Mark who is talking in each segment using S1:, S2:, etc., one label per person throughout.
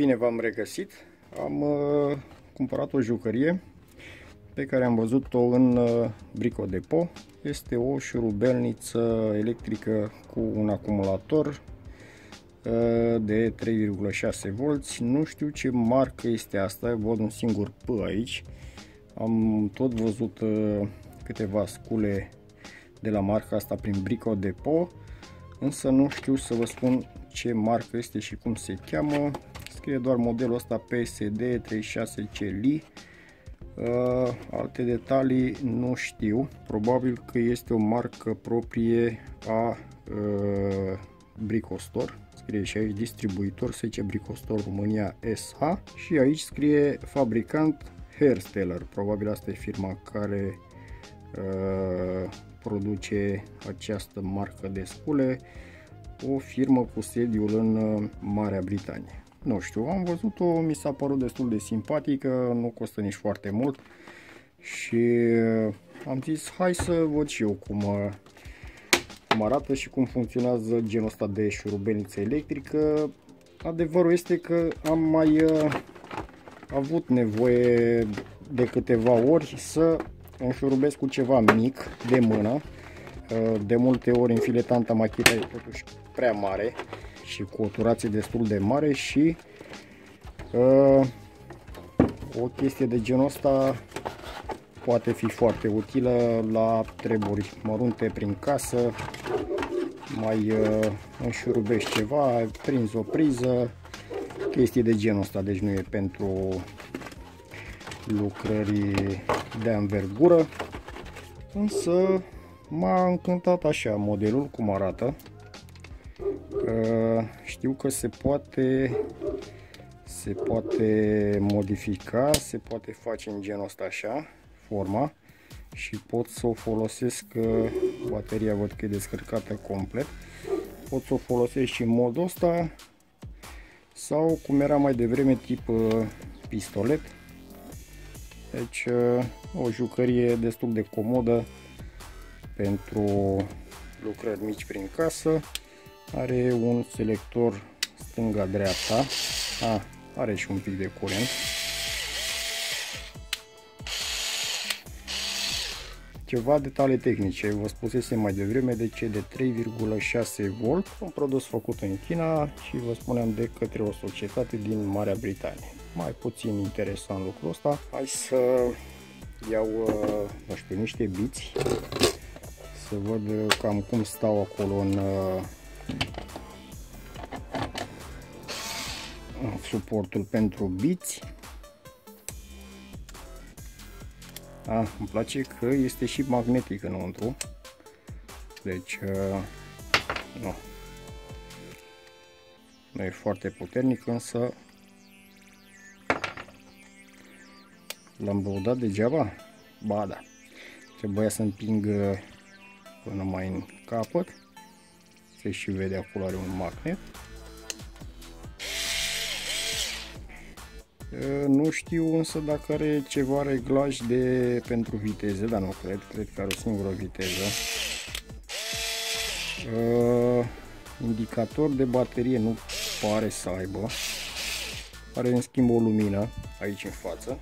S1: Bine v-am regăsit. Am uh, cumpărat o jucărie pe care am văzut-o în uh, Brico Depot. Este o șurubelniță electrică cu un acumulator uh, de 3,6 volți. Nu știu ce marcă este asta, văd un singur P aici. Am tot văzut uh, câteva scule de la marca asta prin Brico Depot, însă nu știu să vă spun ce marcă este și cum se cheamă. Scrie doar modelul ăsta PSD 36CLI. Uh, alte detalii nu știu. Probabil că este o marcă proprie a uh, Bricostor. Scrie și aici distribuitor, se zice Bricostor România SH și aici scrie fabricant Hairsteller. Probabil asta e firma care uh, produce această marcă de scule, o firmă cu sediul în uh, Marea Britanie. Nu știu, am văzut-o, mi s-a părut destul de simpatică, nu costă nici foarte mult și uh, am zis hai să văd și eu cum, uh, cum arată și cum funcționează genul ăsta de șurubelniță electrică. Adevărul este că am mai avut nevoie de câteva ori să înșurubesc cu ceva mic de mână. De multe ori înfiletanta machita e totuși prea mare și cu o turație destul de mare și uh, o chestie de genul ăsta poate fi foarte utilă la treburi mărunte prin casă, mai uh, înșurubești ceva, prinzi o priză, chestii de genul ăsta, deci nu e pentru lucrări de învergură, însă m-a încântat așa modelul, cum arată. Știu că se poate se poate modifica, se poate face în genul ăsta așa, forma și pot să o folosesc, bateria văd că e descărcată complet, pot să o folosesc și în modul ăsta sau cum era mai devreme tip uh, pistolet. Deci uh, o jucărie destul de comodă pentru lucrări mici prin casă. Are un selector stânga-dreapta. Are și un pic de curent. Ceva detalii tehnice, vă spusesem mai devreme de ce de 3,6 V, un produs făcut în China și vă spuneam de către o societate din Marea Britanie. Mai puțin interesant lucrul ăsta. Hai să iau, uh, nu știu, niște biți să văd cam cum stau acolo în, uh, în suportul pentru biți. A, îmi place că este și magnetic înăuntru. Deci, uh, nu. Nu e foarte puternic, însă l-am băudat degeaba? Ba da. Trebuia să împing până mai în capăt. Se și vede acolo are un magnet. Nu știu însă dacă are ceva reglaj de pentru viteze, dar nu cred, cred că are o singură viteză. Indicator de baterie nu pare să aibă. Are în schimb o lumină aici în față.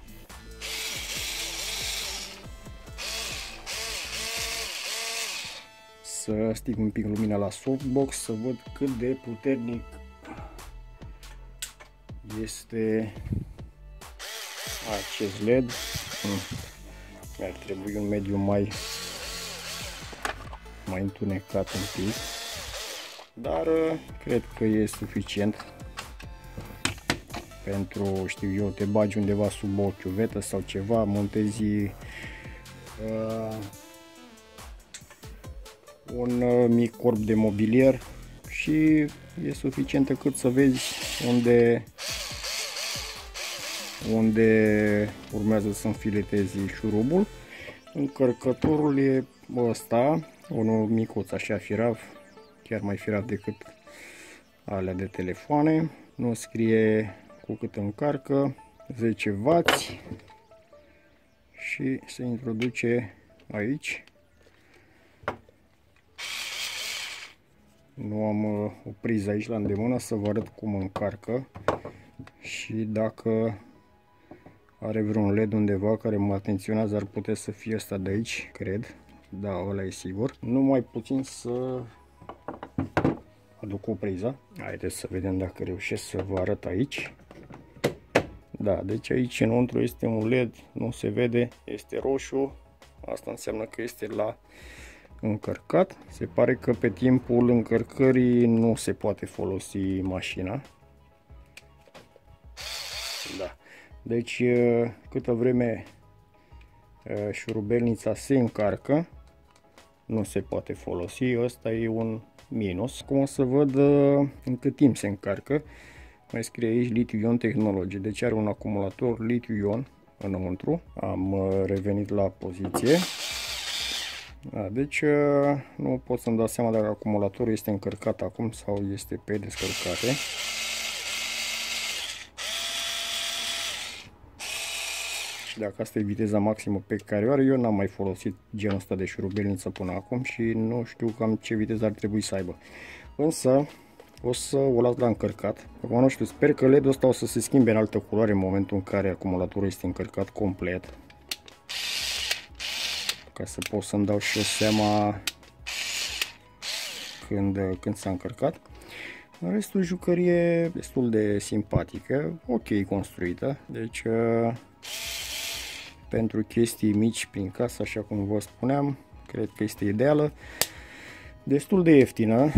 S1: Să stic un pic lumina la softbox să văd cât de puternic este acest LED. Mi-ar trebui un mediu mai mai întunecat un pic, dar uh, cred că e suficient pentru, știu eu, te bagi undeva sub o chiuvetă sau ceva, montezi uh, un uh, mic corp de mobilier și e suficient cât să vezi unde unde urmează să înfiletezi șurubul. Încărcătorul e ăsta, unul micuț așa firav, chiar mai firav decât alea de telefoane. Nu scrie cu cât încarcă, 10W și se introduce aici Nu am uh, o priză aici la îndemână să vă arăt cum încarcă. și dacă are vreun LED undeva care mă atenționează, ar putea să fie ăsta de aici, cred. Da, ăla e sigur. Nu mai puțin să aduc o priză. Haideți să vedem dacă reușesc să vă arăt aici. Da, deci aici înăuntru este un LED, nu se vede, este roșu. Asta înseamnă că este la încărcat. Se pare că pe timpul încărcării nu se poate folosi mașina. Da. Deci câtă vreme șurubelnița se încarcă, nu se poate folosi. Asta e un minus. Cum o să văd în cât timp se încarcă. Mai scrie aici litiu-ion tehnologie. Deci are un acumulator litiu-ion înăuntru. Am revenit la poziție. Da, deci nu pot să-mi dau seama dacă acumulatorul este încărcat acum sau este pe descărcare. dacă asta e viteza maximă pe care o are, eu n-am mai folosit genul ăsta de șurubelniță până acum și nu știu cam ce viteză ar trebui să aibă. Însă o să o las la încărcat. Acum nu știu, sper că LED-ul ăsta o să se schimbe în altă culoare în momentul în care acumulatorul este încărcat complet. Ca să pot să-mi dau și o seama când, când s-a încărcat. Restul jucărie destul de simpatică, ok construită, deci pentru chestii mici prin casă, așa cum vă spuneam, cred că este ideală. Destul de ieftină,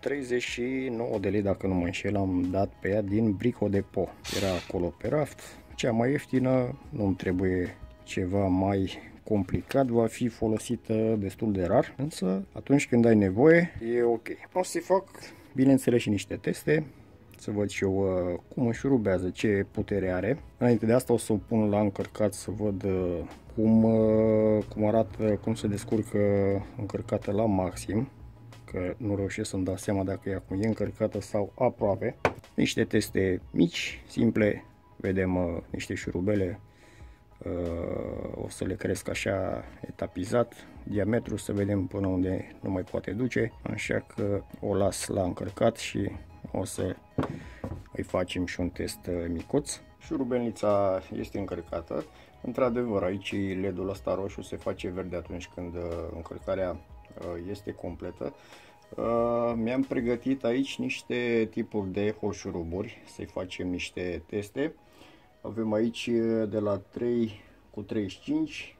S1: 39 de lei dacă nu mă înșel am dat pe ea din Brico Depot. Era acolo pe raft, cea mai ieftină, nu-mi trebuie ceva mai complicat, va fi folosită destul de rar, însă atunci când ai nevoie e ok. O să fac bineînțeles și niște teste, să văd și eu uh, cum își rubează, ce putere are. Înainte de asta o să o pun la încărcat să văd uh, cum, uh, cum arată, cum se descurcă încărcată la maxim că nu reușesc să-mi dau seama dacă e acum e încărcată sau aproape. Niște teste mici, simple, vedem uh, niște șurubele, uh, o să le cresc așa etapizat, diametru să vedem până unde nu mai poate duce, așa că o las la încărcat și o să îi facem și un test uh, micuț. Șurubelnița este încărcată. Într-adevăr, aici LED-ul ăsta roșu se face verde atunci când uh, încărcarea uh, este completă. Mi-am pregătit aici niște tipuri de hoșuruburi, să-i facem niște teste. Avem aici de la 3 cu 35,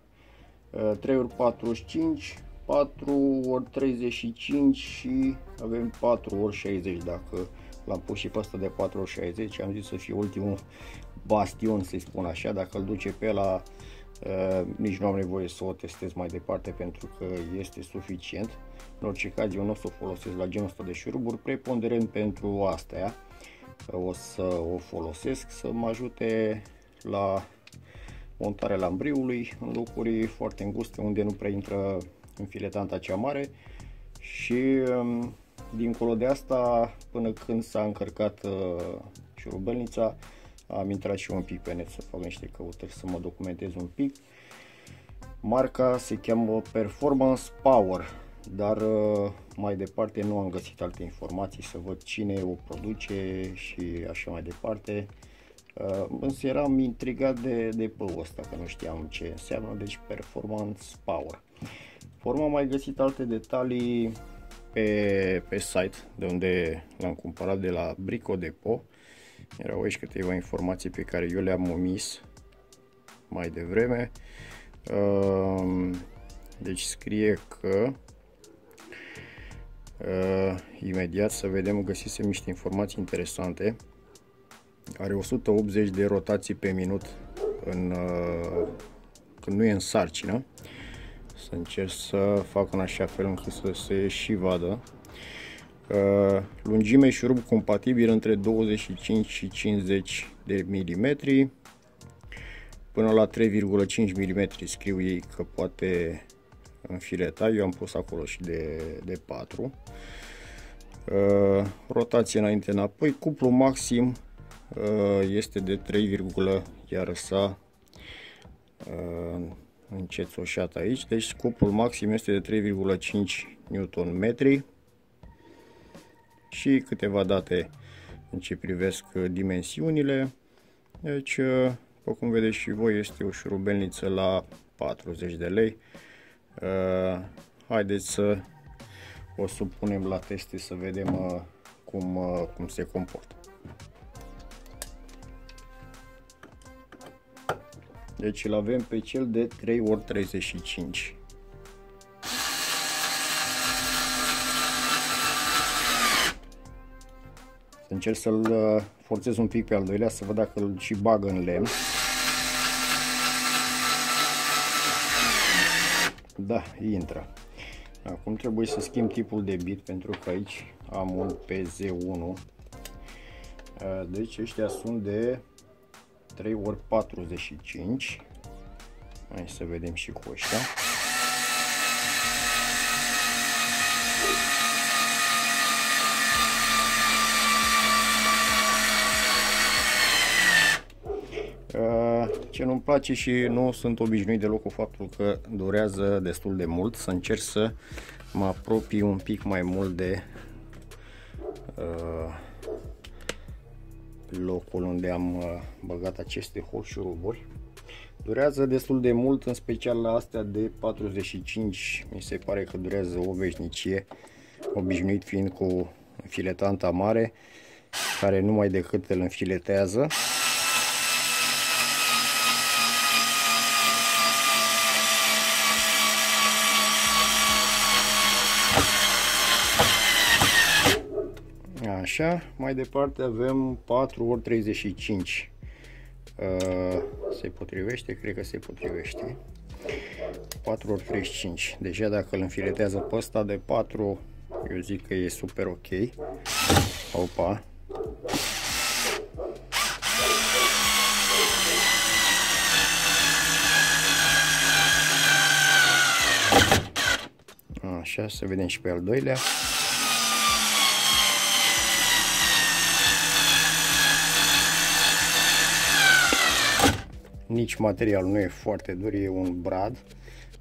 S1: 3 ori 45, 4 ori 35 și avem 4 ori 60 dacă l-am pus și pe asta de 4 ori 60 am zis să fie ultimul bastion să-i spun așa, dacă îl duce pe la uh, nici nu am nevoie să o testez mai departe pentru că este suficient. În orice caz eu nu o să o folosesc la genul ăsta de șuruburi preponderent pentru astea o să o folosesc să mă ajute la montarea lambriului în locuri foarte înguste unde nu prea intră înfiletanta cea mare. Și um, dincolo de asta până când s-a încărcat uh, șurubelnița am intrat și un pic pe net să fac niște căutări să mă documentez un pic. Marca se cheamă Performance Power dar uh, mai departe nu am găsit alte informații să văd cine o produce și așa mai departe Uh, însă eram intrigat de, de pe ăsta, că nu știam ce înseamnă, deci Performance Power. Forma mai găsit alte detalii pe, pe site, de unde l-am cumpărat de la Brico Depot. Erau aici câteva informații pe care eu le-am omis mai devreme. Uh, deci scrie că uh, imediat să vedem, găsisem niște informații interesante are 180 de rotații pe minut în, uh, când nu e în sarcină. Să încerc să fac în așa fel încât să se și vadă. Uh, lungime șurub compatibil între 25 și 50 de milimetri până la 3,5 mm scriu ei că poate înfileta, eu am pus acolo și de, de 4 uh, rotație înainte înapoi, cuplu maxim Uh, este de 3, iar s-a uh, încețoșat aici, deci scopul maxim este de 3,5 Nm și câteva date în ce privesc dimensiunile. Deci, după cum vedeți și voi, este o șurubelniță la 40 de lei. Haideți să o supunem la teste să vedem cum, cum se comportă. Deci îl avem pe cel de 3x35. Să încerc să-l uh, forțez un pic pe al doilea, să văd dacă îl și bagă în lemn. Da, intră. Acum trebuie să schimb tipul de bit pentru că aici am un PZ1. Uh, deci ăștia sunt de 3 ori 45. Hai să vedem și cu ăștia. Uh, ce nu-mi place și nu sunt obișnuit deloc cu faptul că durează destul de mult, să încerc să mă apropii un pic mai mult de uh, locul unde am uh, băgat aceste hoșuruburi. Durează destul de mult, în special la astea de 45, mi se pare că durează o veșnicie, obișnuit fiind cu filetanta mare, care numai decât îl înfiletează. Așa, mai departe avem 4 ori 35 uh, se potrivește, cred că se potrivește. 4 ori 35 deja dacă îl înfiletează pe ăsta de 4 eu zic că e super ok. Opa. Așa, să vedem și pe al doilea nici materialul nu e foarte dur, e un brad.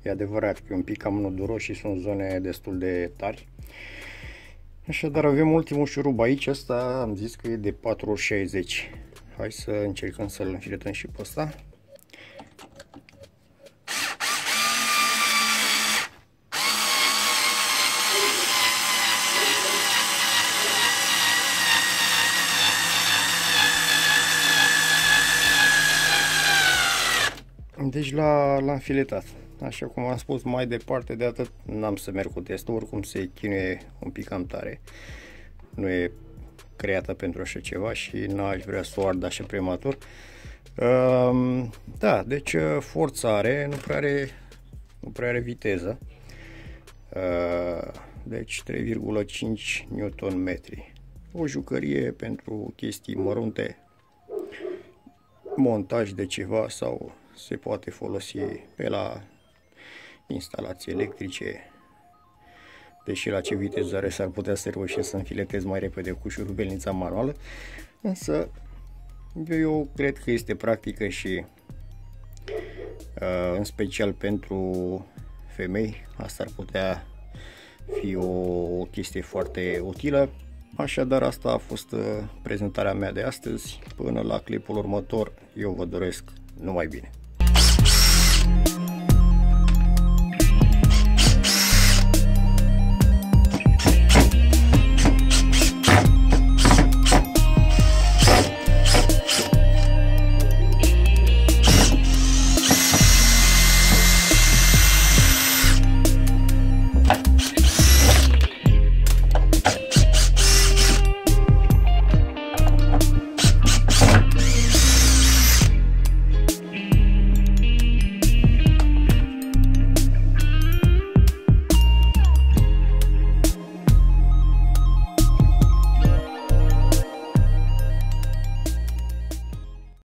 S1: E adevărat că e un pic cam duros și sunt zone destul de tari. Așadar avem ultimul șurub aici, asta am zis că e de 4,60 Hai să încercăm să-l înfiletăm și pe ăsta. Deci l-am filetat. Așa cum am spus mai departe de atât, n-am să merg cu testul, oricum se chinuie un pic cam tare. Nu e creată pentru așa ceva și n-aș vrea să o ard așa prematur. Um, da, deci uh, forța are, nu prea are, nu prea are viteză. Uh, deci 3,5 Nm. O jucărie pentru chestii mărunte, montaj de ceva sau se poate folosi pe la instalații electrice, deși la ce vitezare s-ar putea să reușesc să înfiletez mai repede cu șurubelnița manuală, însă eu cred că este practică și uh, în special pentru femei, asta ar putea fi o, o chestie foarte utilă. Așadar, asta a fost uh, prezentarea mea de astăzi. Până la clipul următor, eu vă doresc numai bine. Thank you.